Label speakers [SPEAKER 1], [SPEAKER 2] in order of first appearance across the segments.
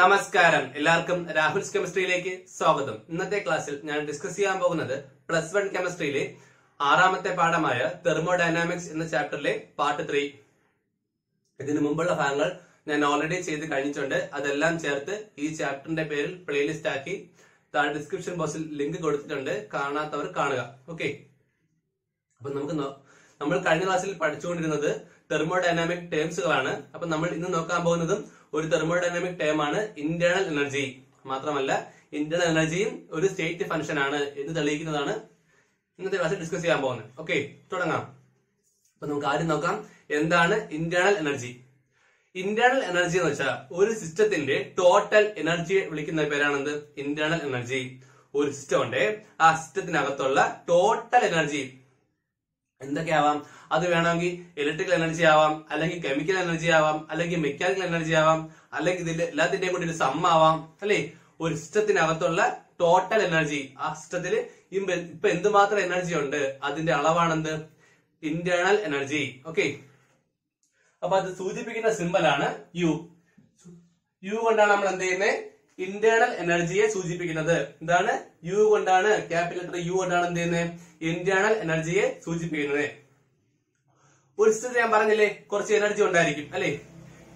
[SPEAKER 1] നമസ്കാരം. എല്ലാവർക്കും രാഹുൽസ് കെമിസ്ട്രിയിലേക്ക് സ്വാഗതം. ഇന്നത്തെ ക്ലാസ്സിൽ ഞാൻ ഡിസ്കസ് ചെയ്യാൻ പോകുന്നത് പ്ലസ് വൺ കെമിസ്ട്രിയിലെ ആറാമത്തെ പാഠമായ തെർമോഡൈനാമിക്സ് എന്ന ചാപ്റ്ററിലെ പാർട്ട് ത്രീ ഇതിനു മുമ്പുള്ള ഭാഗങ്ങൾ ഞാൻ ഓൾറെഡി ചെയ്ത് കഴിഞ്ഞിട്ടുണ്ട്. അതെല്ലാം ചേർത്ത് ഈ ചാപ്റ്ററിന്റെ പേരിൽ പ്ലേലിസ്റ്റ് ആക്കി താഴെ ഡിസ്ക്രിപ്ഷൻ ബോക്സിൽ ലിങ്ക് കൊടുത്തിട്ടുണ്ട്. കാണാത്തവർ കാണുക. ഓക്കെ അപ്പൊ നമുക്ക് നമ്മൾ കഴിഞ്ഞ ക്ലാസ്സിൽ പഠിച്ചുകൊണ്ടിരുന്നത് തെർമോഡൈനാമിക് ടേംസുകളാണ് അപ്പൊ നമ്മൾ ഇന്ന് നോക്കാൻ പോകുന്നതും ഒരു തെർമോഡൈനാമിക് ടേം ആണ് ഇന്റേണൽ എനർജി. മാത്രമല്ല ഇന്റേണൽ എനർജിയും ഒരു സ്റ്റേറ്റ് ഫംഗ്ഷൻ ആണ് എന്ന് തെളിയിക്കുന്നതാണ് ഇന്നത്തെ ക്ലാസ്സിൽ ഡിസ്കസ് ചെയ്യാൻ പോകുന്നത്. ഓക്കെ തുടങ്ങാം. അപ്പൊ നമുക്ക് ആദ്യം നോക്കാം എന്താണ് ഇന്റേണൽ എനർജി. ഇന്റേണൽ എനർജി എന്ന് വെച്ചാൽ ഒരു സിസ്റ്റത്തിന്റെ ടോട്ടൽ എനർജിയെ വിളിക്കുന്ന പേരാണെന്ത്? Internal energy. ഒരു സിസ്റ്റം ഉണ്ട്. ആ സിസ്റ്റത്തിനകത്തുള്ള ടോട്ടൽ എനർജി എന്തൊക്കെയാവാം? അത് വേണമെങ്കിൽ ഇലക്ട്രിക്കൽ എനർജി ആവാം അല്ലെങ്കിൽ കെമിക്കൽ എനർജി ആവാം അല്ലെങ്കിൽ മെക്കാനിക്കൽ എനർജി ആവാം അല്ലെങ്കിൽ ഇതിന്റെ എല്ലാത്തിന്റെയും കൂടി ഒരു സം ആവാം അല്ലേ? ഒരു സിസ്റ്റത്തിനകത്തുള്ള ടോട്ടൽ എനർജി ആ സിസ്റ്റത്തിൽ ഇപ്പൊ എന്തുമാത്രം എനർജി ഉണ്ട്? അതിന്റെ അളവാണെന്ത്? ഇന്റേണൽ എനർജി ഓക്കെ അപ്പൊ അത് സൂചിപ്പിക്കുന്ന സിമ്പൽ ആണ് യു യു കൊണ്ടാണ് നമ്മൾ എന്ത് ചെയ്യുന്നത് ഇന്റേണൽ എനർജിയെ സൂചിപ്പിക്കുന്നത്. എന്താണ്? യു കൊണ്ടാണ് ക്യാപിറ്റൽ ലെറ്റർ യു കൊണ്ടാണ് എന്ത് ചെയ്യുന്നത്? ഇന്റേണൽ എനർജിയെ സൂചിപ്പിക്കുന്നത്. ഒരു സ്ഥിതി ഞാൻ പറഞ്ഞില്ലേ? കുറച്ച് എനർജി ഉണ്ടായിരിക്കും അല്ലെ?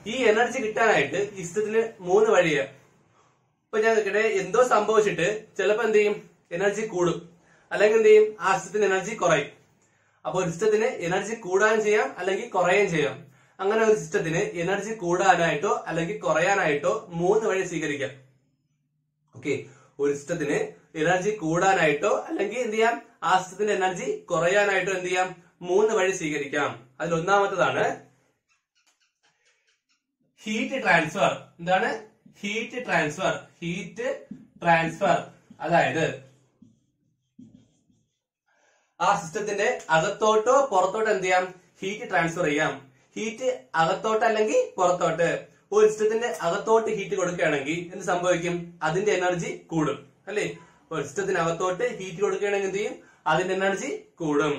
[SPEAKER 1] ഈ എനർജി കിട്ടാനായിട്ട് ഈ സിസ്റ്റത്തിന് മൂന്ന് വഴിയാ. ഇപ്പൊ ഞാൻ നിൽക്കട്ടെ എന്തോ സംഭവിച്ചിട്ട് ചിലപ്പോ എന്ത് ചെയ്യും? എനർജി കൂടും. അല്ലെങ്കിൽ എന്ത് ചെയ്യും? ആ സിസ്റ്റത്തിന് എനർജി കുറയും. അപ്പൊ ഒരു സിസ്റ്റത്തിന് എനർജി കൂടാൻ ചെയ്യാം അല്ലെങ്കിൽ കുറയുകയും ചെയ്യാം. അങ്ങനെ ഒരു സിസ്റ്റത്തിന് എനർജി കൂടാനായിട്ടോ അല്ലെങ്കിൽ കുറയാനായിട്ടോ മൂന്ന് വഴി സ്വീകരിക്കാം. ഓക്കെ ഒരു സിസ്റ്റത്തിന് എനർജി കൂടാനായിട്ടോ അല്ലെങ്കിൽ എന്ത് ചെയ്യാം? ആ സിസ്റ്റത്തിന്റെ എനർജി കുറയാനായിട്ടോ എന്ത് ചെയ്യാം? മൂന്ന് വഴി സ്വീകരിക്കാം. അതിൽ ഒന്നാമത്തതാണ് ഹീറ്റ് ട്രാൻസ്ഫർ എന്താണ്? ഹീറ്റ് ട്രാൻസ്ഫർ ഹീറ്റ് ട്രാൻസ്ഫർ അതായത് ആ സിസ്റ്റത്തിന്റെ അകത്തോട്ടോ പുറത്തോട്ടോ എന്ത് ചെയ്യാം? ഹീറ്റ് ട്രാൻസ്ഫർ ചെയ്യാം. ഹീറ്റ് അകത്തോട്ട് അല്ലെങ്കിൽ പുറത്തോട്ട്. ഒരു സിസ്റ്റത്തിന്റെ അകത്തോട്ട് ഹീറ്റ് കൊടുക്കുകയാണെങ്കിൽ എന്ത് സംഭവിക്കും? അതിന്റെ എനർജി കൂടും. അല്ലേ? ഒരു സിസ്റ്റത്തിന് അകത്തോട്ട് ഹീറ്റ് കൊടുക്കുകയാണെങ്കിൽ എന്ത് ചെയ്യും? അതിന്റെ എനർജി കൂടും.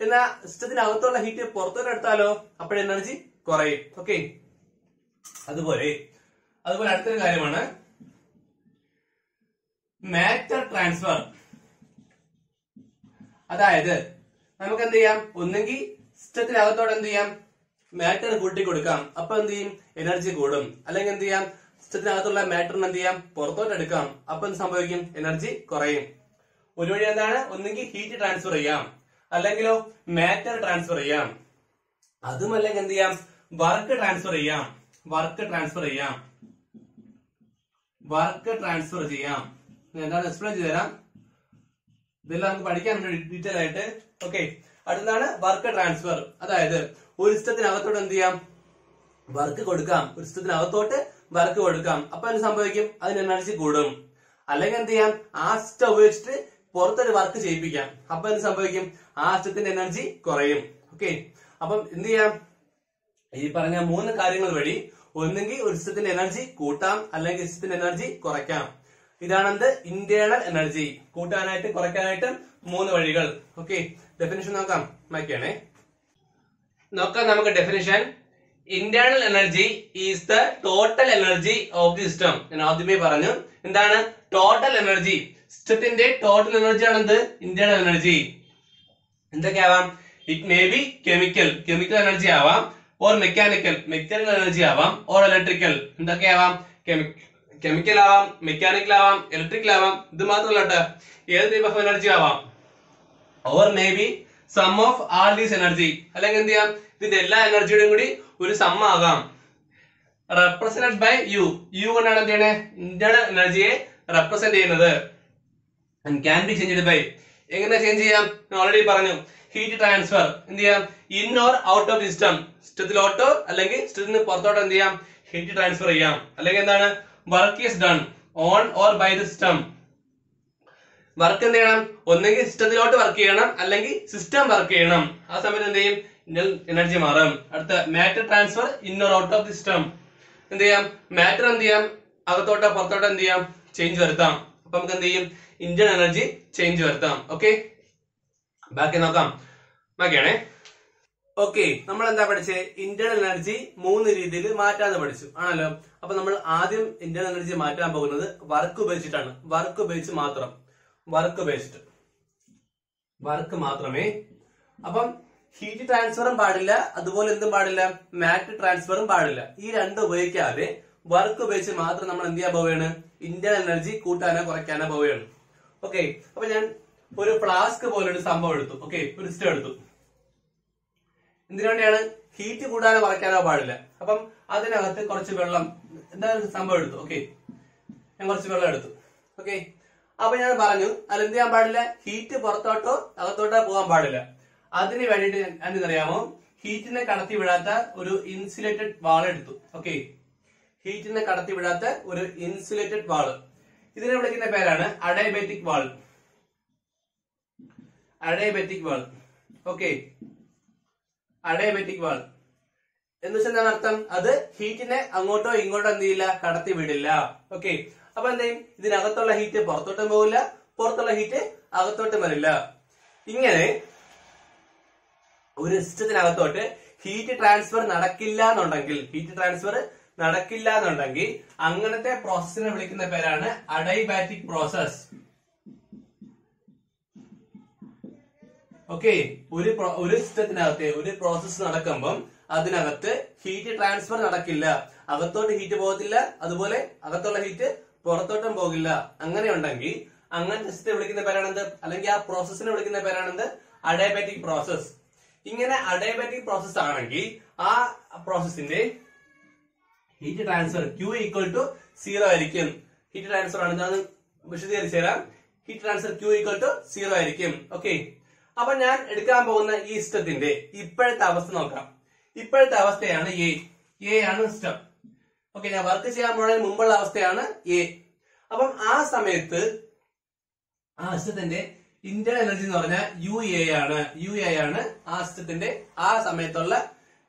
[SPEAKER 1] എന്നാൽ സിസ്റ്റത്തിന് അകത്തുള്ള ഹീറ്റ് പുറത്തോട്ട് എടുത്താലോ? അപ്പോഴെ എനർജി കുറയും. ഓക്കെ അതുപോലെ അതുപോലെ അടുത്തൊരു കാര്യമാണ്. മാറ്റർ ട്രാൻസ്ഫർ അതായത് നമുക്ക് എന്ത് ചെയ്യാം? ഒന്നെങ്കിൽ സിസ്റ്റത്തിനകത്തോടെ എന്ത് ചെയ്യാം? മാറ്റർ കൂട്ടി കൊടുക്കാം അപ്പൊ എന്ത് ചെയ്യും? എനർജി കൂടും. അല്ലെങ്കിൽ എന്ത് ചെയ്യാം? സിസ്റ്റത്തിനകത്തുള്ള മാറ്ററിന് എന്ത് ചെയ്യാം? പുറത്തോട്ട് എടുക്കാം. അപ്പൊ എന്ത് സംഭവിക്കും? എനർജി കുറയും. ഒരു വഴി എന്താണ്? ഒന്നെങ്കിൽ ഹീറ്റ് ട്രാൻസ്ഫർ ചെയ്യാം. അല്ലെങ്കിലോ മാറ്റർ ട്രാൻസ്ഫർ ചെയ്യാം. അതും അല്ലെങ്കിൽ എന്ത് ചെയ്യാം? വർക്ക് ട്രാൻസ്ഫർ ചെയ്യാം. വർക്ക് ട്രാൻസ്ഫർ ചെയ്യാം. വർക്ക് ട്രാൻസ്ഫർ ചെയ്യാം. എന്താണ് എക്സ്പ്ലെയിൻ ചെയ്ത് തരാം ഇതെല്ലാം നമുക്ക് പഠിക്കാൻ ഡീറ്റെയിൽ ആയിട്ട്. ഓക്കെ അടുത്താണ് വർക്ക് ട്രാൻസ്ഫർ അതായത് ഒരു സിസ്റ്റത്തിനകത്തോട്ട് എന്ത് ചെയ്യാം? വർക്ക് കൊടുക്കാം. ഒരു സിസ്റ്റത്തിനകത്തോട്ട് വർക്ക് കൊടുക്കാം. അപ്പൊ എന്ത് സംഭവിക്കും? അതിന് എനർജി കൂടും. അല്ലെങ്കിൽ എന്ത് ചെയ്യാം? ആ സിസ്റ്റം ഉപയോഗിച്ചിട്ട് പുറത്തൊരു വർക്ക് ചെയ്യിപ്പിക്കാം. അപ്പൊ എന്ത് സംഭവിക്കും? ആ സിസ്റ്റത്തിന്റെ എനർജി കുറയും. ഓക്കെ അപ്പം എന്ത് ചെയ്യാം? ഈ പറഞ്ഞ മൂന്ന് കാര്യങ്ങൾ വഴി ഒന്നെങ്കിൽ ഒരു സിസ്റ്റത്തിന്റെ എനർജി കൂട്ടാം. അല്ലെങ്കിൽ സിസ്റ്റത്തിന്റെ എനർജി കുറയ്ക്കാം. ഇതാണെന്ത് ഇന്റേണൽ എനർജി കൂട്ടാനായിട്ട് കുറയ്ക്കാനായിട്ട് മൂന്ന് വഴികൾ. ഓക്കെ ഡെഫിനേഷൻ നോക്കാം. മാറ്റിയാണേ നോക്കാം നമുക്ക് definition internal energy is the total energy of the system ഞാൻ ആദ്യമേ പറഞ്ഞു. എന്താണ്? ടോട്ടൽ എനർജി സിസ്റ്റത്തിന്റെ ടോട്ടൽ എനർജി ആണ് എന്ത് ഇന്റേണൽ എനർജി എന്തൊക്കെ ആവാം it may be chemical chemical energy ആവാം. ഓർ മെക്കാനിക്കൽ മെക്കാനിക്കൽ എനർജി ആവാം. ഓർ ഇലക്ട്രിക്കൽ എന്തൊക്കെ ആവാം കെമിക്കൽ ആവാം. മെക്കാനിക്കൽ ആവാം. ഇലക്ട്രിക്കൽ ആവാം. ഇത് മാത്രമല്ല ഏത് ടൈപ്പ് ഓഫ് എനർജി ആവാം? Or may be some of all these energy അല്ലെങ്കിൽ എന്ത് ചെയ്യാം? ഇതിന്റെ എല്ലാ എനർജിയുടെയും കൂടി ഒരു സം ആകാം. റെപ്രസെന്റഡ് ബൈ യു യു കൊണ്ടാണ് എന്ത് ചെയ്യണേ? ഇന്റർണൽ എനർജിയെ റെപ്രസെന്റ് ചെയ്യുന്നത്. ക്യാൻ ബി ചേഞ്ച് ബൈ എങ്ങനെ ചേഞ്ച് ചെയ്യാം? ഞാൻ ഓൾറെഡി പറഞ്ഞു. ഹീറ്റ് ട്രാൻസ്ഫർ എന്ത് ചെയ്യാം? In or out of system സിസ്റ്റത്തിലോട്ടോ അല്ലെങ്കിൽ സിസ്റ്റത്തിന് പുറത്തോട്ടോ എന്ത് ചെയ്യാം? ഹീറ്റ് ട്രാൻസ്ഫർ ചെയ്യാം. അല്ലെങ്കിൽ എന്താണ്? Work is done on or by the system work എന്ത് ചെയ്യണം? ഒന്നെങ്കിൽ സിസ്റ്റത്തിലോട്ട് വർക്ക് ചെയ്യണം അല്ലെങ്കിൽ സിസ്റ്റം വർക്ക് ചെയ്യണം. ആ സമയത്ത് എന്ത് ചെയ്യും? എനർജി മാറും. അടുത്ത matter transfer in or out of system എന്ത് ചെയ്യാം? മാറ്റർ എന്ത് ചെയ്യാം? അകത്തോട്ടോ പുറത്തോട്ടോ എന്ത് ചെയ്യാം? ചേഞ്ച് വരുത്താം. അപ്പൊ നമുക്ക് എന്ത് ചെയ്യും? ഇന്ത്യൻ എനർജി ചേഞ്ച് വരുത്താം. ഓക്കെ ബാക്കി നോക്കാം. ബാക്കിയാണേ. ഓക്കെ നമ്മൾ എന്താ പഠിച്ചത് ഇന്റേണൽ എനർജി മൂന്ന് രീതിയിൽ മാറ്റാന്ന് പഠിച്ചു. ആണല്ലോ? അപ്പൊ നമ്മൾ ആദ്യം ഇന്റേണൽ എനർജി മാറ്റാൻ പോകുന്നത് വർക്ക് ഉപയോഗിച്ചിട്ടാണ്. വർക്ക് ഉപയോഗിച്ച് മാത്രം. വർക്ക് ബേസ്ഡ് വർക്ക് മാത്രമേ. അപ്പം ഹീറ്റ് ട്രാൻസ്ഫറും പാടില്ല അതുപോലെ എന്തും പാടില്ല മാറ്റ് ട്രാൻസ്ഫറും പാടില്ല. ഈ രണ്ട് ഉപയോഗിക്കാതെ വർക്ക് ഉപയോഗിച്ച് മാത്രം നമ്മൾ എന്ത് ചെയ്യാൻ പോവുകയാണ്? ഇന്റേണൽ എനർജി കൂട്ടാനോ കുറയ്ക്കാനോ പോവുകയാണ്. ഓക്കെ അപ്പൊ ഞാൻ ഒരു ഫ്ലാസ്ക് പോലെ ഒരു സംഭവം എടുത്തു. ഓക്കെ ഒരു സിസ്റ്റം എടുത്തു. എന്തിനു ഹീറ്റ് കൂടാനോ കുറയ്ക്കാനോ പാടില്ല. അപ്പം അതിനകത്ത് കുറച്ച് വെള്ളം എന്തായാലും സംഭവം എടുത്തു. ഓക്കെ ഞാൻ കുറച്ച് വെള്ളം എടുത്തു. ഓക്കെ അപ്പൊ ഞാൻ പറഞ്ഞു അതിൽ എന്ത് ചെയ്യാൻ പാടില്ല? ഹീറ്റ് പുറത്തോട്ടോ അകത്തോട്ടോ പോകാൻ പാടില്ല. അതിന് വേണ്ടിട്ട് ഞാൻ എന്തെന്നറിയാമോ? ഹീറ്റിനെ കടത്തി വിടാത്ത ഒരു ഇൻസുലേറ്റഡ് വാൾ എടുത്തു. ഓക്കെ ഹീറ്റിനെ കടത്തി വിടാത്ത ഒരു ഇൻസുലേറ്റഡ് വാൾ ഇതിനെ വിളിക്കുന്ന പേരാണ് adiabatic wall adiabatic wall okay adiabatic wall എന്ന് വെച്ചാൽ എന്താണ് അർത്ഥം? അത് ഹീറ്റിനെ അങ്ങോട്ടോ ഇങ്ങോട്ടോ എന്ത് ചെയ്യില്ല? കടത്തി വിടില്ല. ഓക്കെ അപ്പൊ എന്ത് ചെയ്യും? ഇതിനകത്തുള്ള ഹീറ്റ് പുറത്തോട്ടും പോകില്ല. പുറത്തുള്ള ഹീറ്റ് അകത്തോട്ടും വരില്ല. ഇങ്ങനെ ഒരു സിസ്റ്റത്തിനകത്തോട്ട് ഹീറ്റ് ട്രാൻസ്ഫർ നടക്കില്ല എന്നുണ്ടെങ്കിൽ ഹീറ്റ് ട്രാൻസ്ഫർ നടക്കില്ല എന്നുണ്ടെങ്കിൽ അങ്ങനത്തെ പ്രോസസ്സിനെ വിളിക്കുന്ന പേരാണ് അഡൈബാറ്റിക് പ്രോസസ് ഓക്കെ ഒരു ഒരു സിസ്റ്റത്തിനകത്ത് ഒരു പ്രോസസ് നടക്കുമ്പം അതിനകത്ത് ഹീറ്റ് ട്രാൻസ്ഫർ നടക്കില്ല. അകത്തോട്ട് ഹീറ്റ് പോകത്തില്ല. അതുപോലെ അകത്തുള്ള ഹീറ്റ് പുറത്തോട്ടും പോകില്ല. അങ്ങനെ ഉണ്ടെങ്കിൽ അങ്ങനത്തെ സിസ്റ്റത്തെ വിളിക്കുന്ന പേരാണെന്ത്? അല്ലെങ്കിൽ ആ പ്രോസസ്സിനെ വിളിക്കുന്ന പേരാണെന്ത്? അഡയബറ്റിക് പ്രോസസ് ഇങ്ങനെ അഡയബറ്റിക് പ്രോസസ് ആണെങ്കിൽ ആ പ്രോസസ്സിന്റെ heat transfer Q equal to zero ആയിരിക്കും. ഹീറ്റ് ട്രാൻസ്ഫർ ആണ് ഞാൻ വിശദീകരിച്ചു തരാം. Heat transfer Q equal to zero ആയിരിക്കും. ഓക്കെ അപ്പൊ ഞാൻ എടുക്കാൻ പോകുന്ന ഈ സിസ്റ്റത്തിന്റെ ഇപ്പോഴത്തെ അവസ്ഥ നോക്കാം. ഇപ്പോഴത്തെ അവസ്ഥയാണ് എ എ ആണ് സിസ്റ്റം ഓക്കെ ഞാൻ വർക്ക് ചെയ്യാൻ പോകുന്നതിന് മുമ്പുള്ള അവസ്ഥയാണ് എ അപ്പം ആ സമയത്ത് ആ അസ്ഥത്തിന്റെ ഇന്റേണൽ എനർജി എന്ന് പറഞ്ഞാൽ യു എ ആണ്. യു എ ആണ് ആ അസ്ഥത്തിന്റെ ആ സമയത്തുള്ള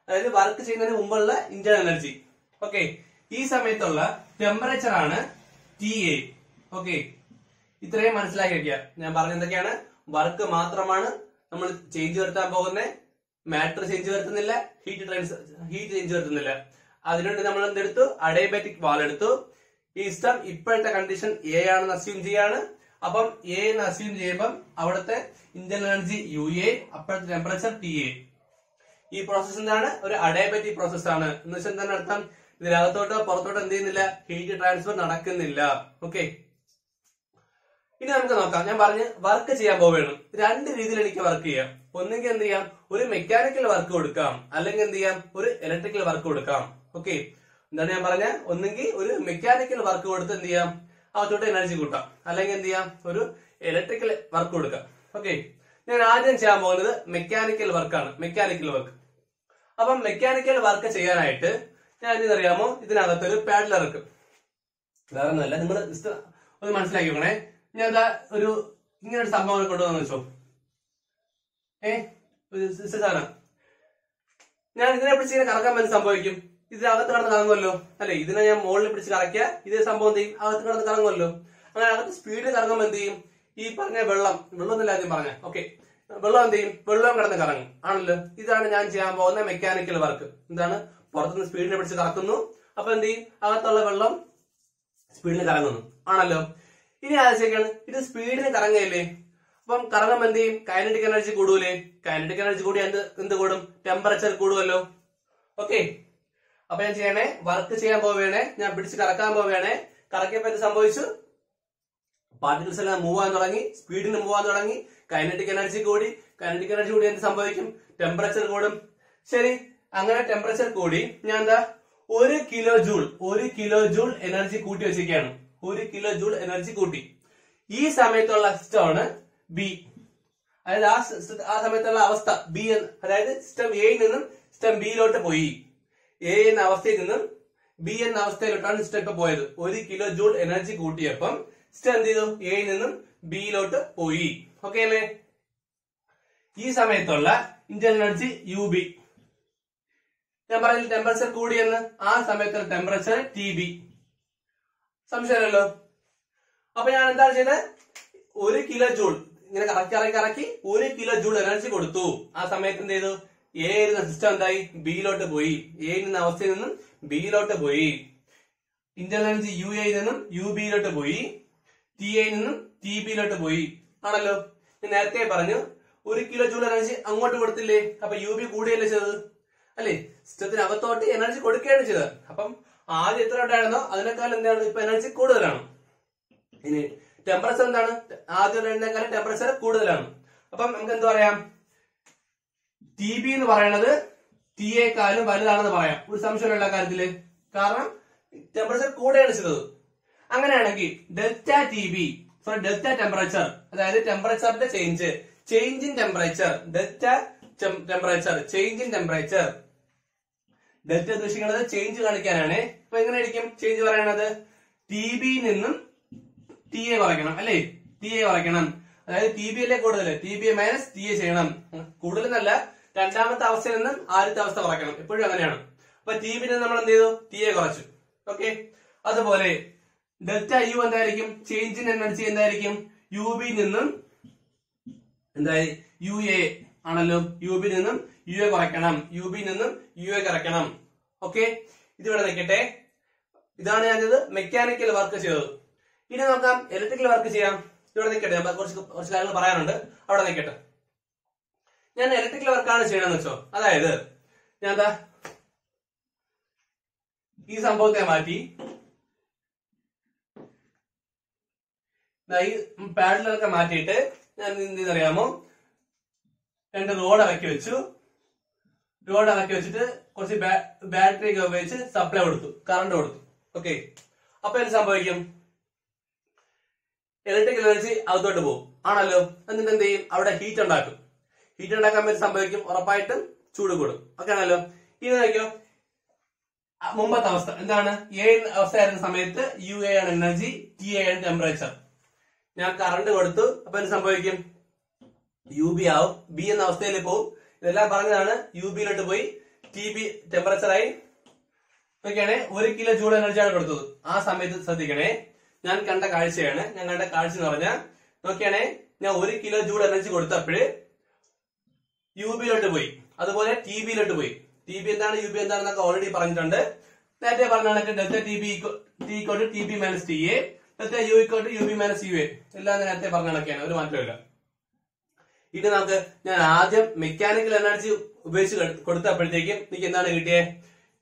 [SPEAKER 1] അതായത് വർക്ക് ചെയ്യുന്നതിന് മുമ്പുള്ള ഇന്റേണൽ എനർജി ഓക്കെ ഈ സമയത്തുള്ള ടെമ്പറേച്ചർ ആണ് ടി എ ഓക്കെ ഇത്രയും മനസ്സിലാക്കി വെക്കുക. ഞാൻ പറഞ്ഞ എന്തൊക്കെയാണ്? വർക്ക് മാത്രമാണ് നമ്മൾ ചേഞ്ച് വരുത്താൻ പോകുന്നത് മാറ്റർ ചേഞ്ച് വരുത്തുന്നില്ല. ഹീറ്റ് ട്രാൻസ് ഹീറ്റ് ചേഞ്ച് വരുത്തുന്നില്ല. അതിനുവേണ്ടി നമ്മൾ എന്തെടുത്തു? അഡയബറ്റിക് വാൾ എടുത്തു. ഈ സിസ്റ്റം ഇപ്പോഴത്തെ കണ്ടീഷൻ എ ആണെന്ന് അസ്യൂം ചെയ്യാണ്. അപ്പം എ എന്ന് അസ്യൂം ചെയ്യുമ്പം അവിടുത്തെ ഇന്ത്യൻ എനർജി യു എ അപ്പോഴത്തെ ടെമ്പറേച്ചർ ടി എ ഈ പ്രോസസ് എന്താണ്? ഒരു അഡയബറ്റിക് പ്രോസസ് ആണ്. എന്ന് വെച്ചാൽ എന്താണ് അർത്ഥം? ഇതിനകത്തോട്ടോ പുറത്തോട്ടോ എന്ത് ചെയ്യുന്നില്ല? ഹീറ്റ് ട്രാൻസ്ഫർ നടക്കുന്നില്ല. ഓക്കെ ഇനി നമുക്ക് നോക്കാം. ഞാൻ പറഞ്ഞ് വർക്ക് ചെയ്യാൻ പോവുകയാണ്. രണ്ട് രീതിയിൽ എനിക്ക് വർക്ക് ചെയ്യാം. ഒന്നെങ്കിൽ എന്ത് ചെയ്യാം? ഒരു മെക്കാനിക്കൽ വർക്ക് കൊടുക്കാം. അല്ലെങ്കിൽ എന്ത് ചെയ്യാം? ഒരു ഇലക്ട്രിക്കൽ വർക്ക് കൊടുക്കാം. ഓക്കെ എന്താണ് ഞാൻ പറഞ്ഞ? ഒന്നെങ്കിൽ ഒരു മെക്കാനിക്കൽ വർക്ക് കൊടുത്ത് എന്ത് ചെയ്യാം? അകത്തോട്ട് എനർജി കൂട്ടാം. അല്ലെങ്കിൽ എന്ത് ചെയ്യാം? ഒരു ഇലക്ട്രിക്കൽ വർക്ക് കൊടുക്കാം. ഓക്കെ ഞാൻ ആദ്യം ചെയ്യാൻ പോകുന്നത് മെക്കാനിക്കൽ വർക്കാണ് മെക്കാനിക്കൽ വർക്ക് അപ്പം മെക്കാനിക്കൽ വർക്ക് ചെയ്യാനായിട്ട് ഞാൻ എന്തറിയാമോ ഇതിനകത്ത് ഒരു പാഡൽ ഇറക്കും വേറെ ഒന്നുമല്ല നിങ്ങൾ ഒന്ന് മനസ്സിലാക്കി നോക്കണേ ഞാൻ ഇതാ ഒരു ഇങ്ങനെ ഒരു സംഭവം കൊണ്ടുവന്നു വെച്ചോ. ഏ? സാധനം. ഞാൻ ഇതിനെ പിടിച്ച് ഇങ്ങനെ കറക്കാൻ വേണ്ടി സംഭവിക്കും. ഇതിനകത്ത് കിടന്ന് കറങ്ങുമല്ലോ? അല്ലെ ഇതിനെ ഞാൻ മുകളിൽ പിടിച്ച് കറക്കിയ ഇതേ സംഭവം എന്ത് ചെയ്യും? അകത്ത് കിടന്ന് കറങ്ങുമല്ലോ? അങ്ങനെ അകത്ത് സ്പീഡിൽ കറങ്ങുമ്പോൾ എന്ത് ചെയ്യും? ഈ പറഞ്ഞ വെള്ളം വെള്ളം എന്നല്ല ആദ്യം പറഞ്ഞ. ഓക്കെ വെള്ളം എന്ത് ചെയ്യും? വെള്ളം കടന്ന് കറങ്ങും. ആണല്ലോ? ഇതാണ് ഞാൻ ചെയ്യാൻ പോകുന്ന മെക്കാനിക്കൽ വർക്ക് എന്താണ്? പുറത്തുനിന്ന് സ്പീഡിനെ പിടിച്ച് കറക്കുന്നു. അപ്പൊ എന്ത് ചെയ്യും? അകത്തുള്ള വെള്ളം സ്പീഡിൽ കറങ്ങുന്നു. ആണല്ലോ? ഇനി ആലോചിക്കാണ് ഇത് സ്പീഡിന് കറങ്ങയില്ലേ അപ്പം കറങ്ങുമ്പോൾ എന്ത് ചെയ്യും? കൈനറ്റിക് എനർജി കൂടൂലേ കൈനറ്റിക് എനർജി കൂടി എന്ത് എന്ത് കൂടും? ടെമ്പറേച്ചർ കൂടുമല്ലോ ഓക്കെ അപ്പൊ ഞാൻ ചെയ്യണേ? വർക്ക് ചെയ്യാൻ പോവുകയാണേ. ഞാൻ പിടിച്ച് കറക്കാൻ പോവുകയാണേ. കറക്കിയപ്പോ സംഭവിച്ചു? പാർട്ടിക്കിൾസ് എല്ലാം മൂവ് ആകാൻ തുടങ്ങി. സ്പീഡിന് മൂവ് ആകാൻ തുടങ്ങി. കൈനറ്റിക് എനർജി കൂടി. കൈനറ്റിക് എനർജി കൂടി എന്ത് സംഭവിക്കും? ടെമ്പറേച്ചർ കൂടും. ശരി. അങ്ങനെ ടെമ്പറേച്ചർ കൂടി. ഞാൻ എന്താ? ഒരു കിലോ ജൂൾ ഒരു കിലോ ജൂൾ എനർജി കൂട്ടി വെച്ചിരിക്കുകയാണ്. ഒരു കിലോ ജൂൾ എനർജി കൂട്ടി. ഈ സമയത്തുള്ള സിസ്റ്റമാണ് ബി അതായത് ആ ആ സമയത്തുള്ള അവസ്ഥ ബി അതായത് സിസ്റ്റം എയിൽ നിന്നും സിസ്റ്റം ബിയിലോട്ട് പോയി. എ എന്ന അവസ്ഥയിൽ നിന്നും ബി എന്ന അവസ്ഥയിലോട്ടാണ് സ്റ്റെപ്പ് പോയത്. ഒരു കിലോ ജൂൾ എനർജി കൂട്ടിയപ്പം സ്റ്റെ എന്ത് ചെയ്തു? എയിൽ നിന്നും ബിയിലോട്ട് പോയി. ഓക്കെ അല്ലേ? ഈ സമയത്തുള്ള ഇന്ത്യൻ എനർജി യു ബി ഞാൻ പറഞ്ഞ ടെമ്പറേച്ചർ കൂടിയെന്ന് ആ സമയത്തുള്ള ടെമ്പറേച്ചർ ടി ബി സംശയമല്ലോ അപ്പൊ ഞാൻ എന്താണ് ചെയ്തത് ഒരു കിലോ ജൂൾ ഇങ്ങനെ കറക്കി കറക്കി കറക്കി ഒരു കിലോ ജൂൾ എനർജി കൊടുത്തു. ആ സമയത്ത് എന്ത് ചെയ്തു? എ ഇരുന്ന സിസ്റ്റം എന്തായി? ബിയിലോട്ട് പോയി. എ നിന്ന അവസ്ഥയിൽ നിന്നും ബിയിലോട്ട് പോയി. ഇന്റർണൽ യു എയിൽ നിന്നും യു ബിയിലോട്ട് പോയി. ടി എയിൽ നിന്നും ടി ബിയിലോട്ട് പോയി. ആണല്ലോ? ഞാൻ നേരത്തെ പറഞ്ഞു ഒരു കിലോ ജൂൾ എനർജി അങ്ങോട്ട് കൊടുത്തില്ലേ? അപ്പൊ യു ബി കൂടുകയല്ലേ ചെയ്തത്? അല്ലേ? സിസ്റ്റത്തിനകത്തോട്ട് എനർജി കൊടുക്കുകയാണ് ചെയ്തത്. അപ്പം ആദ്യം എത്ര ഉണ്ടായിരുന്നോ? അതിനേക്കാൾ എന്താണ്? ഇപ്പൊ എനർജി കൂടുതലാണ്. ഇനി ടെമ്പറേച്ചർ എന്താണ്? ആദ്യം ടെമ്പറേച്ചർ കൂടുതലാണ്. അപ്പം നമുക്ക് എന്ത് പറയാം? ടി ബി എന്ന് പറയുന്നത് ടി എക്കാളും വലുതാണെന്ന് പറയാം. ഒരു സംശയമുള്ള കാര്യത്തിൽ. കാരണം ടെമ്പറേച്ചർ കൂടെയാണ് ചെയ്തത് അങ്ങനെയാണെങ്കിൽ delta T B sorry delta temperature അതായത് ടെമ്പറേച്ചറിന്റെ change change in temperature delta temperature change in temperature delta ഉദ്ദേശിക്കുന്നത് ചേഞ്ച് കാണിക്കാനാണ്. അപ്പൊ എങ്ങനെയായിരിക്കും ചേഞ്ച് പറയണത്? ടി ബി നിന്നും ടി എ കുറയ്ക്കണം അല്ലേ? ടി എ കുറയ്ക്കണം. അതായത് ടി ബി അല്ലേ കൂടുതൽ T B A minus T A ചെയ്യണം. കൂടുതലെന്നല്ല. രണ്ടാമത്തെ അവസ്ഥയിൽ നിന്ന് ആദ്യത്തെ അവസ്ഥ കുറയ്ക്കണം. എപ്പോഴും അങ്ങനെയാണ്. അപ്പൊ ടി നമ്മൾ എന്ത് ചെയ്തു? ടിയെ കുറച്ചു. ഓക്കെ അതുപോലെ ഡെൽറ്റ യു എന്തായിരിക്കും? ചേഞ്ച് ഇൻ എനർജി എന്തായിരിക്കും? യു ബി നിന്നും എന്തായി? യു എ ആണല്ലോ. യു ബി നിന്നും യു എ കുറയ്ക്കണം. യു ബി നിന്നും യു എ കുറയ്ക്കണം. ഓക്കെ ഇതിവിടെ നിൽക്കട്ടെ. ഇതാണ് ഞാനിത് മെക്കാനിക്കൽ വർക്ക് ചെയ്തത്. ഇനി നോക്കാം ഇലക്ട്രിക്കൽ വർക്ക് ചെയ്യാം. ഇവിടെ നിൽക്കട്ടെ. കുറച്ച് കുറച്ച് കാര്യങ്ങൾ പറയാനുണ്ട്. അവിടെ നിൽക്കട്ടെ. ഞാൻ ഇലക്ട്രിക്കൽ വർക്കാണ് ചെയ്യണമെന്ന് വെച്ചോ. അതായത് ഞാൻ എന്താ ഈ സംഭവത്തെ മാറ്റി ഈ പാഡലൊക്കെ മാറ്റിയിട്ട് ഞാൻ എന്ത് ചെയ്തറിയാമോ രണ്ട് റോഡ് ഇറക്കി വെച്ചു. റോഡ് ഇറക്കി വെച്ചിട്ട് കുറച്ച് ബാറ്ററി ഒക്കെ ഉപയോഗിച്ച് സപ്ലൈ കൊടുത്തു. കറണ്ട് കൊടുത്തു. ഓക്കെ അപ്പൊ എന്ത് സംഭവിക്കും? ഇലക്ട്രിക്കൽ എനർജി അകത്തോട്ട് പോകും. ആണല്ലോ? എന്നിട്ട് എന്ത് ചെയ്യും? അവിടെ ഹീറ്റ് ഉണ്ടാക്കും. ഹീറ്റ് ഉണ്ടാക്കാൻ സംഭവിക്കും ഉറപ്പായിട്ടും ചൂട് കൂടും. ഓക്കെ ആണല്ലോ? ഇനി നോക്കിയോ? മുമ്പത്തെ അവസ്ഥ. എന്താണ്? എ അവസ്ഥ ആയിരുന്ന സമയത്ത് യു എ ആണ് എനർജി ടി എ ആണ് ടെമ്പറേച്ചർ ഞാൻ കറണ്ട് കൊടുത്തു. അപ്പൊ എന്ത് സംഭവിക്കും? യു ബി ആവും. ബി എന്ന അവസ്ഥയിൽ പോവും. ഇതെല്ലാം പറഞ്ഞതാണ് യു ബിയിലോട്ട് പോയി ടി ബി ടെമ്പറേച്ചറായി നോക്കിയാണെ ഒരു കിലോ ജൂൾ എനർജിയാണ് കൊടുത്തത്. ആ സമയത്ത് ശ്രദ്ധിക്കണേ. ഞാൻ കണ്ട കാഴ്ചയാണ്. ഞാൻ കണ്ട കാഴ്ച എന്ന് പറഞ്ഞാൽ നോക്കിയാണെ ഞാൻ ഒരു കിലോ ജൂൾ എനർജി കൊടുത്തപ്പോഴ് യു ബിയിലോട്ട് പോയി. അതുപോലെ ടി ബിയിലോട്ട് പോയി. ടി ബി എന്താണ്? യു ബി എന്താണെന്നൊക്കെ ഓൾറെഡി പറഞ്ഞിട്ടുണ്ട്. നേരത്തെ പറഞ്ഞാണെങ്കിൽ delta T B T ഇക്കോട്ട് T B minus T A delta U ഇക്കോട്ട് U B minus U A എല്ലാം നേരത്തെ പറഞ്ഞ ഒരു മാറ്റമില്ല ഇത് നമുക്ക് ഞാൻ ആദ്യം മെക്കാനിക്കൽ എനർജി ഉപയോഗിച്ച് കൊടു- കൊടുത്തപ്പോഴത്തേക്കും എനിക്ക് എന്താണ് കിട്ടിയത്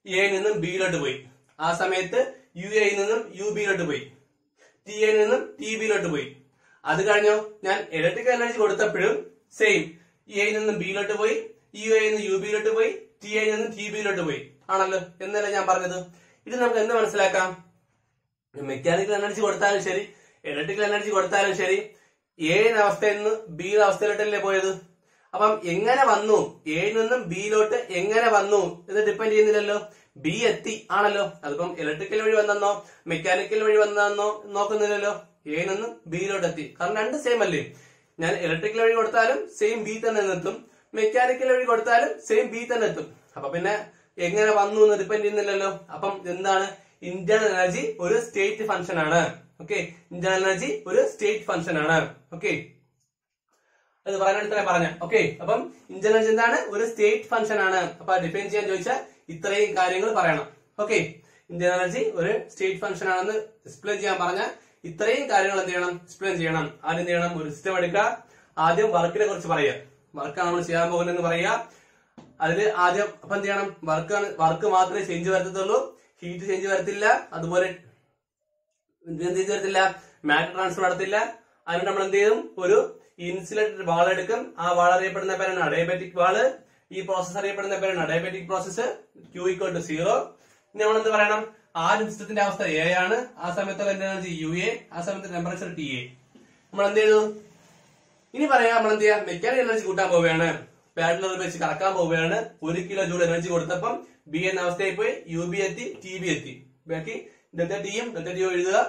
[SPEAKER 1] എയിൽ നിന്നും ബിയിലോട്ട് പോയി. ആ സമയത്ത് യു എയിൽ നിന്നും യു ബിയിലോട്ട് പോയി. ടി എയിൽ നിന്നും ടി ബിയിലോട്ട് പോയി. അത് കഴിഞ്ഞോ? ഞാൻ ഇലക്ട്രിക്കൽ എനർജി കൊടുത്തപ്പോഴും സെയിം എയിൽ നിന്നും ബിയിലോട്ട് പോയി യു എയിൽ നിന്ന് യു ബിയിലോട്ട് പോയി ടി എയിൽ നിന്ന് ടി ബിയിലോട്ട് പോയി. ആണല്ലോ? എന്നല്ലേ ഞാൻ പറഞ്ഞത്? ഇത് നമുക്ക് എന്ത് മനസ്സിലാക്കാം? മെക്കാനിക്കൽ എനർജി കൊടുത്താലും ശരി ഇലക്ട്രിക്കൽ എനർജി കൊടുത്താലും ശരി ഏഴ് അവസ്ഥയിൽ നിന്ന് ബി അവസ്ഥയിലോട്ടല്ലേ പോയത്? അപ്പം എങ്ങനെ വന്നു? എയിൽ നിന്നും ബിയിലോട്ട് എങ്ങനെ വന്നു? ഇത് ഡിപ്പെൻഡ് ചെയ്യുന്നില്ലല്ലോ. ബി എത്തി ആണല്ലോ. അതിപ്പം ഇലക്ട്രിക്കൽ വഴി വന്നെന്നോ മെക്കാനിക്കൽ വഴി വന്നെന്നോ നോക്കുന്നില്ലല്ലോ. എയിൽ നിന്നും ബിയിലോട്ട് എത്തി. കാരണം രണ്ട് സെയിം അല്ലേ? ഞാൻ ഇലക്ട്രിക്കൽ വഴി കൊടുത്താലും സെയിം ബി തന്നെ എത്തും മെക്കാനിക്കൽ വഴി കൊടുത്താലും സെയിം ബി തന്നെ എത്തും അപ്പൊ പിന്നെ എങ്ങനെ വന്നു എന്ന് ഡിപ്പെൻഡ് ചെയ്യുന്നില്ലല്ലോ. അപ്പം എന്താണ്? ഇന്റേണൽ എനർജി ഒരു സ്റ്റേറ്റ് ഫംഗ്ഷൻ ആണ്. ഓക്കെ ഇന്റേണൽ എനർജി ഒരു സ്റ്റേറ്റ് ഫംഗ്ഷൻ ആണ്. ഓക്കെ അത് പറയാനായിട്ട് തന്നെ പറഞ്ഞ. ഓക്കെ അപ്പം ഇന്റേണൽ എനർജി എന്താണ്? ഒരു സ്റ്റേറ്റ് ഫംഗ്ഷൻ ആണ്. അപ്പൊ ഡിപ്പെൻഡ് ചെയ്യാൻ ചോദിച്ചാൽ ഇത്രയും കാര്യങ്ങൾ പറയണം. ഓക്കെ ഇന്റേണൽ എനർജി ഒരു സ്റ്റേറ്റ് ഫംഗ്ഷൻ ആണെന്ന് എക്സ്പ്ലെയിൻ ചെയ്യാൻ പറഞ്ഞ ഇത്രയും കാര്യങ്ങൾ എന്ത് ചെയ്യണം? എക്സ്പ്ലെയിൻ ചെയ്യണം. ആദ്യം എന്ത് ചെയ്യണം? ഒരു സിസ്റ്റം എടുക്കുക. ആദ്യം വർക്കിനെ കുറിച്ച് പറയുക. വർക്കാണ് നമ്മൾ ചെയ്യാൻ പോകുന്നതെന്ന് പറയുക. അതിൽ ആദ്യം അപ്പൊ എന്ത് ചെയ്യണം? വർക്ക് വർക്ക് മാത്രമേ ചേഞ്ച് വരത്തുള്ളൂ. ഹീറ്റ് ചേഞ്ച് വരത്തില്ല. അതുപോലെ ചേഞ്ച് വരത്തില്ല? മാറ്റർ ട്രാൻസ്ഫർ നടത്തില്ല അതിന് നമ്മൾ എന്ത് ചെയ്യും? ഒരു ഇൻസുലേറ്റഡ് വാൾ എടുക്കും. ആ വാൾ അറിയപ്പെടുന്ന പേരാണ് അഡയബറ്റിക് വാൾ ഈ പ്രോസസ് അറിയപ്പെടുന്ന പേരാണ് adiabatic process Q equal to zero ഇനി നമ്മൾ എന്ത് പറയണം? ആ ഒരു സിസ്റ്റത്തിന്റെ അവസ്ഥ എ ആണ്. ആ സമയത്തുള്ള എനർജി യു എ ആ സമയത്ത് ടെമ്പറേച്ചർ ടി എ നമ്മൾ എന്ത് ചെയ്തു ഇനി പറയാം നമ്മൾ എന്ത് ചെയ്യാം മെക്കാനിക്കൽ എനർജി കൂട്ടാൻ പോവുകയാണ്. പാഡലർ വെച്ച് കറക്കാൻ പോവുകയാണ്. ഒരു കിലോ ജൂൾ എനർജി കൊടുത്തപ്പം ബി എന്ന അവസ്ഥയിൽ പോയി. യു ബി എത്തി ടി ബി എത്തി. ബാക്കി ഡെൽറ്റ ടിയും ഡെൽറ്റ ടിയും എഴുതുക.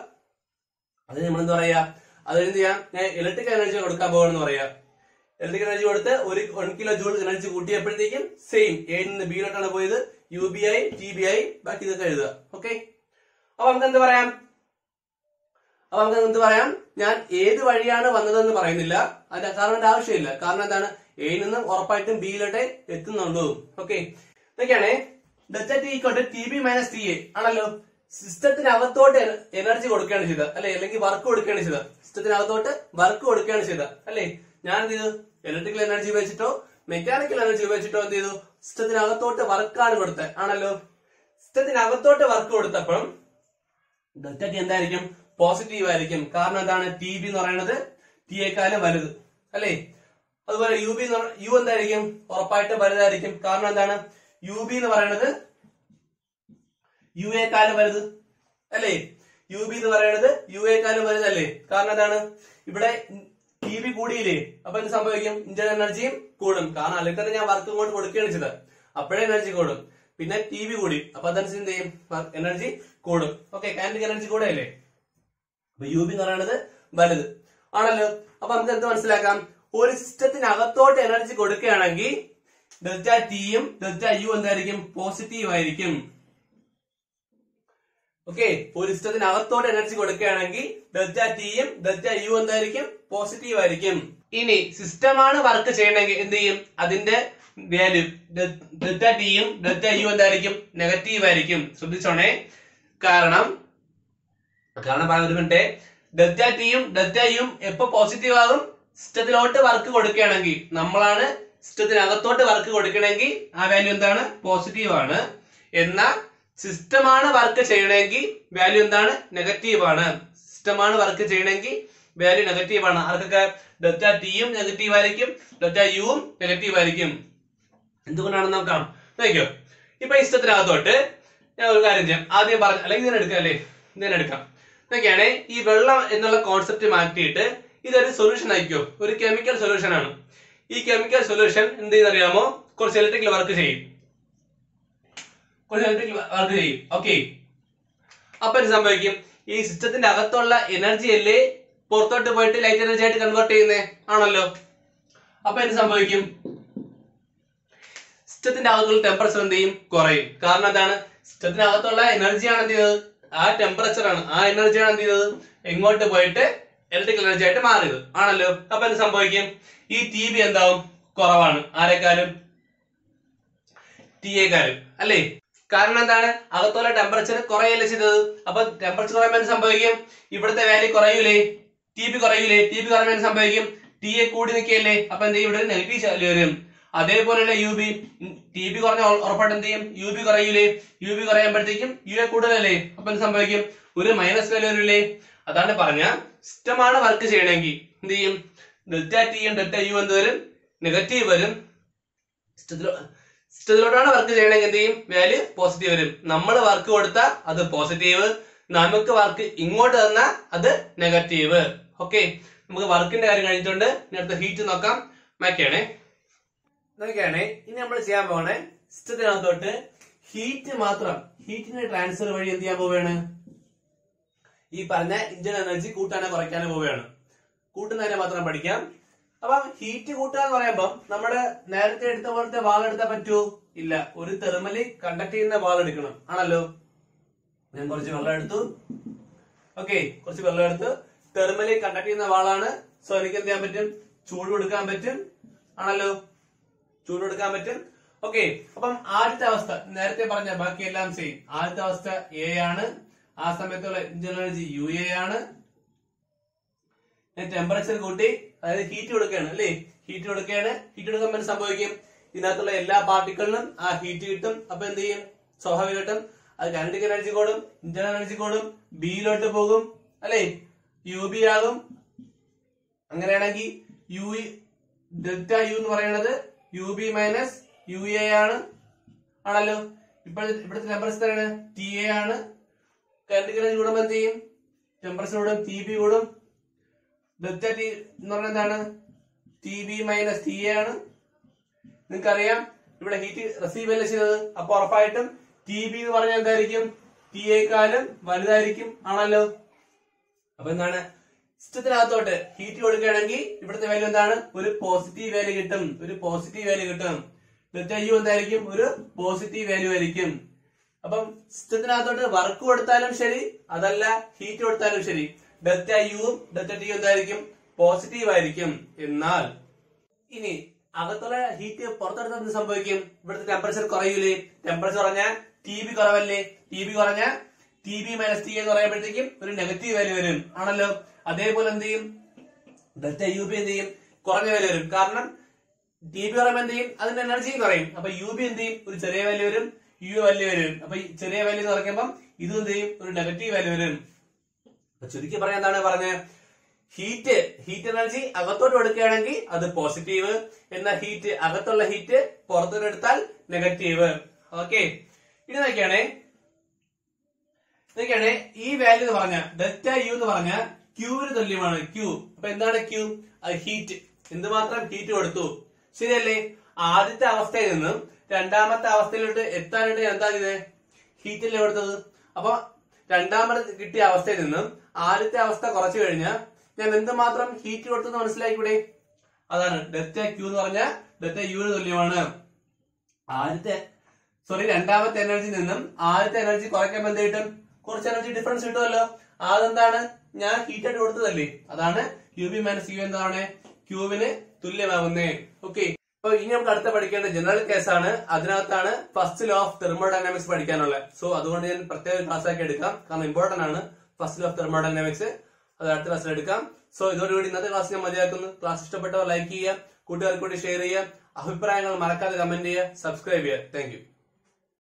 [SPEAKER 1] അതിന് നമ്മൾ എന്താ പറയാ? അത് എന്ത് ചെയ്യാം ഞാൻ ഇലക്ട്രിക്കൽ എനർജി കൊടുക്കാൻ പോകണമെന്ന് പറയാ. ഇലക്ട്രിക് എനർജി കൊടുത്ത് ഒരു വൺ കിലോ ജൂൾ എനർജി കൂട്ടിയപ്പോഴത്തേക്കും സെയിം എയിൽ നിന്ന് ബിയിലോട്ടാണ് പോയത്. U B I T B I ബാക്കി ഇതൊക്കെ എഴുതുക. ഓക്കെ അപ്പൊ നമുക്ക് എന്ത് പറയാം? അപ്പൊ നമുക്ക് എന്ത് പറയാം? ഞാൻ ഏത് വഴിയാണ് വന്നതെന്ന് പറയുന്നില്ല. അതിന്റെ കാരണം ആവശ്യമില്ല. കാരണം എന്താണ്? എയിൽ നിന്നും ഉറപ്പായിട്ടും ബിയിലോട്ട് എത്തുന്നുള്ളൂ. ഓക്കെ ഇതൊക്കെയാണേ. Debt T B minus T A ആണല്ലോ? സിസ്റ്റത്തിനകത്തോട്ട് എനർജി കൊടുക്കുകയാണ് ചെയ്തത്. അല്ലെ? അല്ലെങ്കിൽ വർക്ക് കൊടുക്കുകയാണ് ചെയ്തത്. സിസ്റ്റത്തിനകത്തോട്ട് വർക്ക് കൊടുക്കുകയാണ് ചെയ്തത്. അല്ലെ? ഞാൻ എന്ത് ചെയ്തു? ഇലക്ട്രിക്കൽ എനർജി ഉപയോഗിച്ചിട്ടോ മെക്കാനിക്കൽ എനർജി ഉപയോഗിച്ചിട്ടോ എന്ത് ചെയ്തു? സിസ്റ്റത്തിനകത്തോട്ട് വർക്കാണ് കൊടുത്തത് ആണല്ലോ? സിസ്റ്റത്തിനകത്തോട്ട് വർക്ക് കൊടുത്തപ്പം ഡെൽറ്റ എന്തായിരിക്കും? പോസിറ്റീവ് ആയിരിക്കും. കാരണം എന്താണ്? ടി ബി എന്ന് പറയുന്നത് ടി എക്കാലും വലുത്. അല്ലേ? അതുപോലെ യു ബി യു എന്തായിരിക്കും? ഉറപ്പായിട്ട് വലുതായിരിക്കും. കാരണം എന്താണ്? യു ബി എന്ന് പറയുന്നത് യു എക്കാളും വലുത്. അല്ലേ? യു ബി എന്ന് പറയുന്നത് യു എക്കാളും വലുതല്ലേ? കാരണം എന്താണ്? ഇവിടെ ടി ബി കൂടിയില്ലേ? അപ്പൊ എന്ത് സംഭവിക്കും? ഇഞ്ചൻ എനർജിയും കൂടും. കാരണം അല്ലെങ്കിൽ തന്നെ ഞാൻ വർക്ക് കൊണ്ട് കൊടുക്കുകയാണ് ചെയ്തത്. അപ്പോഴേ എനർജി കൂടും. പിന്നെ ടി ബി കൂടി. അപ്പൊ അതനുസരിച്ച് എന്ത് ചെയ്യും? എനർജി കൂടും. ഓക്കെ കാൻഡിക് എനർജി കൂടെയല്ലേ? അപ്പൊ യു ബി എന്ന് പറയുന്നത് വലുത്. ആണല്ലോ? അപ്പൊ നമുക്ക് എന്ത് മനസ്സിലാക്കാം? ഒരു സിസ്റ്റത്തിനകത്തോട്ട് എനർജി കൊടുക്കുകയാണെങ്കിൽ ഡെൽറ്റ ടിയും ഡെൽറ്റ യു എന്തായിരിക്കും? പോസിറ്റീവ് ആയിരിക്കും. ഓക്കെ ഒരു സിസ്റ്റത്തിനകത്തോട്ട് എനർജി കൊടുക്കുകയാണെങ്കിൽ ഡെൽറ്റ ടിയും ഡെൽറ്റ യു എന്തായിരിക്കും? പോസിറ്റീവ് ആയിരിക്കും. ഇനി സിസ്റ്റമാണ് വർക്ക് ചെയ്യണമെങ്കിൽ എന്ത് ചെയ്യും? അതിന്റെ വാല്യൂ ഡെൽറ്റ ടിയും ഡെൽറ്റ യു എന്തായിരിക്കും? നെഗറ്റീവ് ആയിരിക്കും. ശ്രദ്ധിച്ചോണേ. കാരണം കാരണം പറയാൻ ഒരു മിനിറ്റ് ഡെൽറ്റ ടിയും ഡെൽറ്റ യും എപ്പോ പോസിറ്റീവ് ആകും? സിസ്റ്റത്തിലോട്ട് വർക്ക് കൊടുക്കുകയാണെങ്കിൽ നമ്മളാണ് സിസ്റ്റത്തിനകത്തോട്ട് വർക്ക് കൊടുക്കണമെങ്കിൽ ആ വാല്യൂ എന്താണ്? പോസിറ്റീവ് ആണ്. എന്നാൽ സിസ്റ്റമാണ് വർക്ക് ചെയ്യണമെങ്കിൽ വാല്യൂ എന്താണ്? നെഗറ്റീവ് ആണ്. സിസ്റ്റമാണ് വർക്ക് ചെയ്യണമെങ്കിൽ വാല്യൂ നെഗറ്റീവ് ആണ്. ആർക്കൊക്കെ ഡെൽറ്റ ടിയും നെഗറ്റീവ് ആയിരിക്കും? ഡെൽറ്റ യുവും നെഗറ്റീവ് ആയിരിക്കും. എന്തുകൊണ്ടാണെന്ന് നോക്കാം. നോക്കിയോ? ഇപ്പൊ ഈ സിസ്റ്റത്തിനകത്തോട്ട് ഞാൻ ഒരു കാര്യം ചെയ്യാം. ആദ്യം പറഞ്ഞ അല്ലെങ്കിൽ ഇതിനെ എടുക്കാം അല്ലേ? ഇതിനെ എടുക്കാം. ഇതൊക്കെയാണ് ഈ വെള്ളം എന്നുള്ള കോൺസെപ്റ്റ് മാറ്റിയിട്ട് ഇതൊരു സൊല്യൂഷൻ ആയിക്കോ? ഒരു കെമിക്കൽ സൊല്യൂഷൻ ആണ്. ഈ കെമിക്കൽ സൊല്യൂഷൻ എന്ത് ചെയ്യുന്നറിയാമോ? കുറച്ച് ഇലക്ട്രിക്കൽ വർക്ക് ചെയ്യും. ഇലക്ട്രിക്കൽ വർക്ക് ചെയ്യും ഓക്കെ അപ്പൊ എന്ത് സംഭവിക്കും? ഈ സിസ്റ്റത്തിന്റെ അകത്തുള്ള എനർജി അല്ലേ പുറത്തോട്ട് പോയിട്ട് ലൈറ്റ് എനർജി ആയിട്ട് കൺവേർട്ട് ചെയ്യുന്നേ? ആണല്ലോ. അപ്പൊ എന്ത് സംഭവിക്കും? സിസ്റ്റത്തിന്റെ അകത്തുള്ള ടെമ്പറേച്ചർ എന്ത് ചെയ്യും? കുറയും. കാരണം എന്താണ്? സിസ്റ്റത്തിന് അകത്തുള്ള എനർജി ആണ് എന്ത് ചെയ്തത്? ആ ടെമ്പറേച്ചർ ആണ്. ആ എനർജി ആണ് എന്ത് ചെയ്തത്? എങ്ങോട്ട് പോയിട്ട് ഇലക്ട്രിക്കൽ എനർജി ആയിട്ട് മാറിയത്. ആണല്ലോ. അപ്പൊ എന്ത് സംഭവിക്കും? ഈ ടി ബി എന്താവും? കുറവാണ്. ആരെക്കാരും ടി എക്കാരും അല്ലേ? കാരണം എന്താണ്? അകത്തുള്ള ടെമ്പറേച്ചർ കുറയല്ലേ ചെയ്തത്? അപ്പൊ ടെമ്പറേച്ചർ കുറയുമ്പോൾ എന്ത് സംഭവിക്കും? ഇവിടുത്തെ വാല്യൂ കുറയൂലേ? ടി പി കുറയൂലേ? ടി പി കുറയുമ്പോൾ എന്ത് സംഭവിക്കും? ടി എ കൂടി നിൽക്കുകയല്ലേ? അപ്പൊ എന്ത് ഇവിടെ നെഗറ്റീവ് വാല്യൂ വരും. അതേപോലെയുള്ള യു ബി ടി ബി കുറഞ്ഞ ഉറപ്പായിട്ട് എന്ത് ചെയ്യും? യു ബി കുറയൂലേ? യു ബി കുറയുമ്പോഴത്തേക്കും യു എ കൂടുതലല്ലേ? അപ്പൊ എന്ത് സംഭവിക്കും? ഒരു മൈനസ് വാല്യൂ വരില്ലേ? അതാണ് പറഞ്ഞ സിസ്റ്റമാണ് വർക്ക് ചെയ്യണമെങ്കിൽ. എന്ത് ചെയ്യും? ഡെൽറ്റ ടിയും ഡെൽറ്റ യു എന്ത് വരും? നെഗറ്റീവ് വരും. സിസ്റ്റത്തിലോ സിസ്റ്റത്തിലോട്ടാണ് വർക്ക് ചെയ്യണമെങ്കിൽ എന്ത് ചെയ്യും? വാല്യൂ പോസിറ്റീവ് വരും. നമ്മൾ വർക്ക് കൊടുത്താൽ അത് പോസിറ്റീവ് നമുക്ക് വർക്ക് ഇങ്ങോട്ട് തന്നാൽ അത് നെഗറ്റീവ് ഓക്കെ നമുക്ക് വർക്കിന്റെ കാര്യം കഴിഞ്ഞിട്ടുണ്ട്. ഇനി അടുത്ത ഹീറ്റ് നോക്കാം. മാറ്റിയാണേ നോക്കിയാണേ ഇനി നമ്മൾ ചെയ്യാൻ പോകണേ സിസ്റ്റത്തിനകത്തോട്ട് ഹീറ്റ് മാത്രം. ഹീറ്റിന്റെ ട്രാൻസ്ഫർ വഴി എന്ത് ചെയ്യാൻ പോവുകയാണ്? ഈ പറഞ്ഞ ഇന്ത്യൻ എനർജി കൂട്ടാനോ കുറയ്ക്കാനോ പോവുകയാണ്. കൂട്ടുന്നതിനെ മാത്രം പഠിക്കാം. അപ്പൊ ഹീറ്റ് കൂട്ടുക എന്ന് പറയുമ്പോൾ നമ്മുടെ നേരത്തെ എടുത്ത പോലത്തെ വാൾ എടുത്താൽ പറ്റുമോ ഇല്ല. ഒരു തെർമലി കണ്ടക്ട് ചെയ്യുന്ന വാൾ എടുക്കണം. ആണല്ലോ? ഞാൻ കുറച്ച് വെള്ളം എടുത്തു. ഓക്കെ കുറച്ച് വെള്ളം എടുത്ത് തെർമലി കണ്ടക്ട് ചെയ്യുന്ന വാളാണ് സോ എനിക്ക് എന്ത് ചെയ്യാൻ പറ്റും? ചൂട് കൊടുക്കാൻ പറ്റും. ആണല്ലോ? ചൂട് കൊടുക്കാൻ പറ്റും. ഓക്കെ അപ്പം ആദ്യത്തെ അവസ്ഥ. നേരത്തെ പറഞ്ഞ ബാക്കി എല്ലാം സെയിം ആദ്യത്തെ അവസ്ഥ എ ആണ്. ആ സമയത്തുള്ള എനർജി യു എ ആണ്. ടെമ്പറേച്ചർ കൂട്ടി അതായത് ഹീറ്റ് കൊടുക്കുകയാണ് അല്ലേ? ഹീറ്റ് കൊടുക്കുകയാണ്. ഹീറ്റ് കൊടുക്കുമ്പോൾ എന്ത് സംഭവിക്കും? ഇതിനകത്തുള്ള എല്ലാ പാർട്ടിക്കിളിനും ആ ഹീറ്റ് കിട്ടും. അപ്പൊ എന്ത് ചെയ്യും? സ്വാഭാവികമായിട്ടും അത് കൈനറ്റിക് എനർജി കൂടും ഇന്റർ എനർജി കൂടും ബിയിലോട്ട് പോകും അല്ലേ? യു ബി ആകും. അങ്ങനെയാണെങ്കിൽ യു ഡെൽറ്റ യു എന്ന് പറയുന്നത് U B minus U A ആണ്. ആണല്ലോ? ഇപ്പോഴത്തെ ഇവിടുത്തെ ടെമ്പറേച്ചർ ആണ് ടി എ ആണ്. കറണ്ട് എനർജി കൂടുമ്പോൾ എന്ത് ചെയ്യും? ടെമ്പറേച്ചർ കൂടും ടി ബി കൂടും. ടി എന്ന് പറഞ്ഞാൽ എന്താണ്? T B minus T A ആണ്. നിങ്ങൾക്കറിയാം ഇവിടെ ഹീറ്റ് റിസീവ് അല്ലേ ചെയ്തത്? അപ്പൊ ഉറപ്പായിട്ടും ടി ബി എന്ന് പറഞ്ഞാൽ എന്തായിരിക്കും? ടി എക്കാലും വലുതായിരിക്കും. ആണല്ലോ? അപ്പൊ എന്താണ്? സിസ്റ്റത്തിനകത്തോട്ട് ഹീറ്റ് കൊടുക്കുകയാണെങ്കിൽ ഇവിടുത്തെ വാല്യൂ എന്താണ്? ഒരു പോസിറ്റീവ് വാല്യൂ കിട്ടും. ഒരു പോസിറ്റീവ് വാല്യൂ കിട്ടും. ഡെൽറ്റ യു എന്തായിരിക്കും? ഒരു പോസിറ്റീവ് വാല്യൂ ആയിരിക്കും. അപ്പം സിസ്റ്റത്തിനകത്തോട്ട് വർക്ക് കൊടുത്താലും ശരി അതല്ല ഹീറ്റ് കൊടുത്താലും ശരി. ഡെൽറ്റ യുവും ഡെൽറ്റ ടിയും എന്തായിരിക്കും പോസിറ്റീവ് ആയിരിക്കും എന്നാൽ ഇനി അകത്തുള്ള ഹീറ്റ് പുറത്തെടുത്ത എന്ത് സംഭവിക്കും? ഇവിടുത്തെ ടെമ്പറേച്ചർ കുറയൂലേ? ടെമ്പറേച്ചർ കുറഞ്ഞാൽ ടി ബി കുറവല്ലേ? ടി ബി കുറഞ്ഞാൽ ടി ബി മൈനസ് ടി എന്ന് പറയുമ്പോഴത്തേക്കും ഒരു നെഗറ്റീവ് വാല്യൂ വരും. ആണല്ലോ? അതേപോലെ എന്ത് ചെയ്യും? ഡെൽറ്റ യു ബി എന്ത് ചെയ്യും? കുറഞ്ഞ വാല്യൂ വരും. കാരണം ടി ബി പറയുമ്പോൾ എന്ത് ചെയ്യും? അതിന്റെ എനർജി കുറയും. അപ്പൊ യു ബി എന്ത് ചെയ്യും? ഒരു ചെറിയ വാല്യൂ വരും. യു വാല്യൂ വരും. അപ്പൊ ചെറിയ വാല്യൂ എന്ന് പറയുമ്പോൾ ഇത് എന്ത് ചെയ്യും? ഒരു നെഗറ്റീവ് വാല്യൂ വരും. ചുരുക്കി പറയാൻ എന്താണ് പറഞ്ഞത് ഹീറ്റ് ഹീറ്റ് എനർജി അകത്തോട്ട് കൊടുക്കുകയാണെങ്കിൽ അത് പോസിറ്റീവ് എന്ന ഹീറ്റ് അകത്തുള്ള ഹീറ്റ് പുറത്തോട്ട് എടുത്താൽ നെഗറ്റീവ് ഓക്കെ ഇനി നോക്കിയാണേ. നോക്കിയാണേ ഈ വാല്യൂ എന്ന് പറഞ്ഞ ഡെൽറ്റ യു എന്ന് പറഞ്ഞ ക്യൂവിന് തുല്യമാണ്. ക്യൂ അപ്പൊ എന്താണ് ക്യൂ ഹീറ്റ് എന്തുമാത്രം? ഹീറ്റ് കൊടുത്തു. ശരിയല്ലേ? ആദ്യത്തെ അവസ്ഥയിൽ നിന്നും രണ്ടാമത്തെ അവസ്ഥയിലോട്ട് എത്താനായിട്ട് എന്താ ചെയ്തത് ഹീറ്റല്ലേ കൊടുത്തത്? അപ്പൊ രണ്ടാമത് കിട്ടിയ അവസ്ഥയിൽ നിന്നും ആദ്യത്തെ അവസ്ഥ കുറച്ചു കഴിഞ്ഞാൽ ഞാൻ എന്തുമാത്രം ഹീറ്റ് കൊടുത്തെന്ന് മനസ്സിലാക്കിവിടെ അതാണ് ഡെൽറ്റ ക്യൂ എന്ന് പറഞ്ഞ ഡെൽറ്റ യു തുല്യമാണ്. ആദ്യത്തെ സോറി രണ്ടാമത്തെ എനർജി നിന്നും ആദ്യത്തെ എനർജി കുറയ്ക്കുമ്പോൾ എന്ത് കിട്ടും? കുറച്ച് എനർജി ഡിഫറൻസ് കിട്ടുമല്ലോ. അതെന്താണ്? ഞാൻ ഹീറ്റ് ആയിട്ട് കൊടുത്തതല്ലേ? അതാണ് യു ബി മൈനസ് യു എന്താണ്? ക്യൂവിന് തുല്യമാകുന്നേ. ഓക്കെ അപ്പൊ ഇനി നമുക്ക് അടുത്ത പഠിക്കേണ്ട ജനറൽ കേസാണ് അതിനകത്താണ് ഫസ്റ്റ് ലോ ഓഫ് തെർമോഡൈനാമിക്സ് പഠിക്കാനുള്ളത്. സോ അതുകൊണ്ട് ഞാൻ പ്രത്യേക ക്ലാസ് ആക്കി എടുക്കാം. കാരണം ഇമ്പോർട്ടന്റ് ആണ്. ഫസ്റ്റ് ഓഫ് തെർമോഡൈനാമിക്സ് അത് അടുത്ത ക്ലാസ്സിൽ എടുക്കാം. സോ ഇതോടുകൂടി ഇന്നത്തെ ക്ലാസ് ഞാൻ മതിയാക്കുന്നു. ക്ലാസ് ഇഷ്ടപ്പെട്ടവർ ലൈക്ക് ചെയ്യുക. കൂട്ടുകാർക്ക് കൂടി ഷെയർ ചെയ്യുക. അഭിപ്രായങ്ങൾ മറക്കാതെ കമന്റ് ചെയ്യുക. സബ്സ്ക്രൈബ് ചെയ്യുക. താങ്ക്